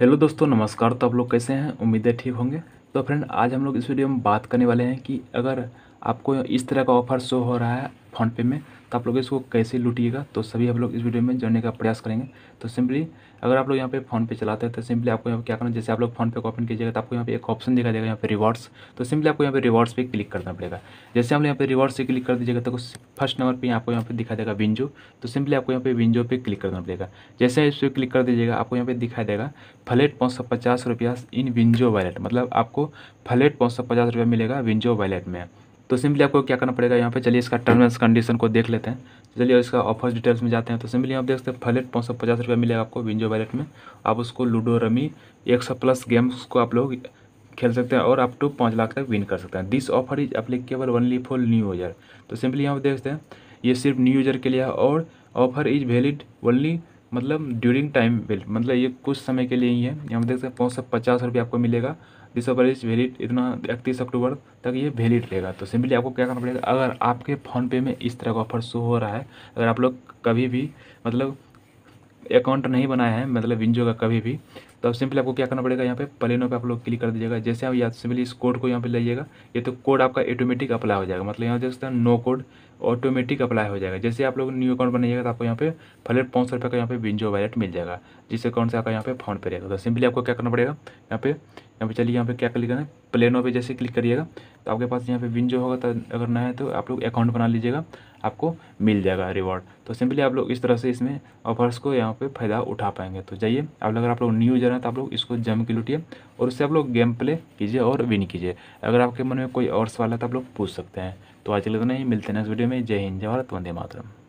Hello दोस्तों, नमस्कार। तो आप लोग कैसे हैं? उम्मीदें ठीक होंगे। तो फ्रेंड, आज हम लोग इस वीडियो में बात करने वाले हैं कि अगर आपको इस तरह का ऑफ़र शो हो रहा है फ़ोनपे में तो आप लोग इसको कैसे लूटिएगा? तो सभी हम लोग इस वीडियो में जानने का प्रयास करेंगे। तो सिंपली, अगर आप लोग यहाँ पे फ़ोन पे चलाते हैं तो सिंपली आपको यहाँ पे क्या करना, जैसे आप लोग फ़ोन पे को ओपन कीजिएगा तो आपको यहाँ पे एक ऑप्शन दिखा देगा, यहाँ पे रिवॉर्ड्स तो सिंपली आपको यहाँ पे रिवॉर्ड्स पे क्लिक करना पड़ेगा। जैसे हम यहाँ पे रिवॉर्ड्स से क्लिक कर दीजिएगा तो फ़र्स्ट नंबर पर आपको यहाँ पे दिखा देगा विंजो तो सिंपली आपको यहाँ पे विंजो पे क्लिक करना पड़ेगा। जैसे इस पर क्लिक कर दीजिएगा, आपको यहाँ पे दिखाई देगा, फ्लेट पाँच सौ पचास रुपया इन विंजो वैलेट मतलब आपको फ्लेट पाँच सौ पचास रुपया मिलेगा विंजो वैलेट में। तो सिंपली आपको क्या करना पड़ेगा? यहाँ पे चलिए इसका टर्म टर्म्स कंडीशन को देख लेते हैं। चलिए इसका ऑफ़र डिटेल्स में जाते हैं। तो सिंपली आप देख सकते हैं फलेट पाँच सौ पचास रुपये मिलेगा आपको विंजो वैलेट में। आप उसको लूडो रमी एक सौ प्लस गेम्स को आप लोग खेल सकते हैं और अप टू पाँच लाख तक विन कर सकते हैं। This offer is applicable only for new user तो सिंपली यहाँ पर देखते हैं, ये सिर्फ़ न्यू यूज़र के लिए है और ऑफ़र इज़ वैलिड ओनली मतलब ड्यूरिंग टाइम बिल मतलब ये कुछ समय के लिए ही है। यहाँ पर देख सकते हैं पाँच सौ पचास रुपये आपको मिलेगा। दिस ऑफ़र इज़ वैलिड इतना इकतीस अक्टूबर तक ये वैलिड रहेगा। तो सिंपली आपको क्या करना पड़ेगा? अगर आपके फ़ोनपे में इस तरह का ऑफ़र शो हो रहा है, अगर आप लोग कभी भी मतलब अकाउंट नहीं बनाया है मतलब विंजो का कभी भी। तो अब सिंपली आपको क्या करना पड़ेगा, यहाँ पे प्लेनों पे आप लोग क्लिक कर दीजिएगा। जैसे आप या सिंपली इस कोड को यहाँ पे लाइएगा, ये तो कोड आपका ऑटोमेटिक अप्लाई हो जाएगा। मतलब यहाँ देख सकते हैं नो कोड ऑटोमेटिक अप्लाई हो जाएगा। जैसे आप लोग न्यू अकाउंट बनाइएगा तो आपको यहाँ पे फ्लेट पाँच सौ रुपये का यहाँ पे विंजो वैलेट मिल जाएगा, जिस अकाउंट से आपका यहाँ पे फ़ोन पे रहेगा। तो सिंपली आपको क्या करना पड़ेगा, यहाँ पे यहाँ पे चलिए, यहाँ पे क्या क्लिक करना है, प्लेनों पे जैसे क्लिक करिएगा। तो आपके पास यहाँ पे विन जो होगा तो अगर ना है तो आप लोग अकाउंट बना लीजिएगा, आपको मिल जाएगा रिवॉर्ड तो सिंपली आप लोग इस तरह से इसमें ऑफर्स को यहाँ पे फ़ायदा उठा पाएँगे। तो जाइए, अब अगर आप लोग न्यू यूज़र हैं तो आप लोग इसको जम के लुटिए और उससे आप लोग गेम प्ले कीजिए और विन कीजिए। अगर आपके मन में कोई और सवाल है तो आप लोग पूछ सकते हैं। तो आज के लिए तो नहीं मिलते हैं नेक्स्ट वीडियो में। जय हिंद, जय भारत, वंदे मातरम।